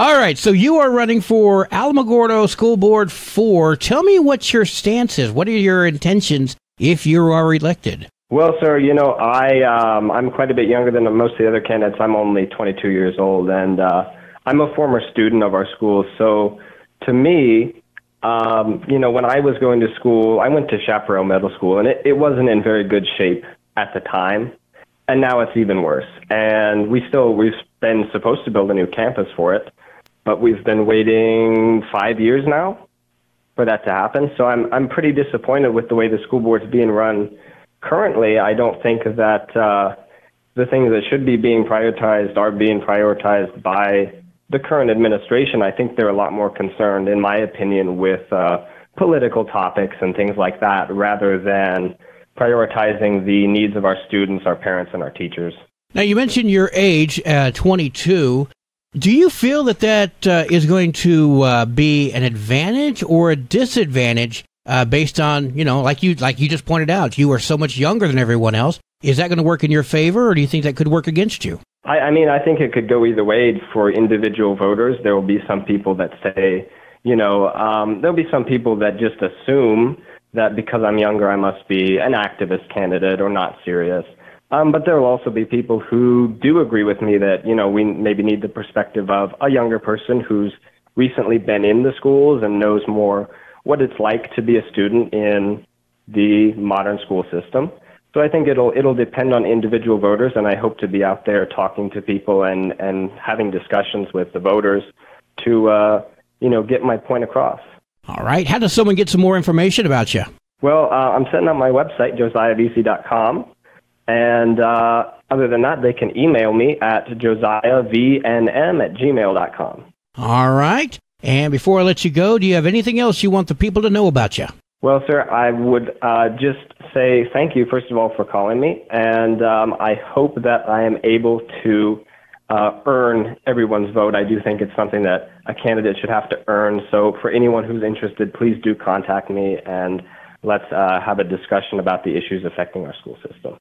All right, so you are running for Alamogordo School Board 4. Tell me what your stance is. What are your intentions if you are elected? Well, sir, you know, I um, I'm quite a bit younger than most of the other candidates. I'm only 22 years old, and uh, I'm a former student of our school. So, to me, um, you know, when I was going to school, I went to Chaparral Middle School, and it, it wasn't in very good shape at the time, and now it's even worse. And we still we've been supposed to build a new campus for it, but we've been waiting five years now for that to happen. So I'm I'm pretty disappointed with the way the school board's being run currently, I don't think that uh, the things that should be being prioritized are being prioritized by the current administration. I think they're a lot more concerned, in my opinion, with uh, political topics and things like that rather than prioritizing the needs of our students, our parents, and our teachers. Now, you mentioned your age, uh, 22. Do you feel that that uh, is going to uh, be an advantage or a disadvantage uh, based on you know like you like you just pointed out you are so much younger than everyone else. Is that going to work in your favor or do you think that could work against you? I, I mean i think it could go either way for individual voters. There will be some people that say you know um, there'll be some people that just assume that because i'm younger i must be an activist candidate or not serious um, but there will also be people who do agree with me that you know we maybe need the perspective of a younger person who's recently been in the schools and knows more what it's like to be a student in the modern school system. So I think it'll it'll depend on individual voters, and I hope to be out there talking to people and and having discussions with the voters to uh, you know get my point across. All right. How does someone get some more information about you? Well, uh, I'm setting up my website josiahvesey.com, and uh, other than that, they can email me at josiahvnm at gmail.com. All right. And before I let you go, do you have anything else you want the people to know about you? Well, sir, I would uh, just say thank you, first of all, for calling me. And um, I hope that I am able to uh, earn everyone's vote. I do think it's something that a candidate should have to earn. So for anyone who's interested, please do contact me and let's uh, have a discussion about the issues affecting our school system.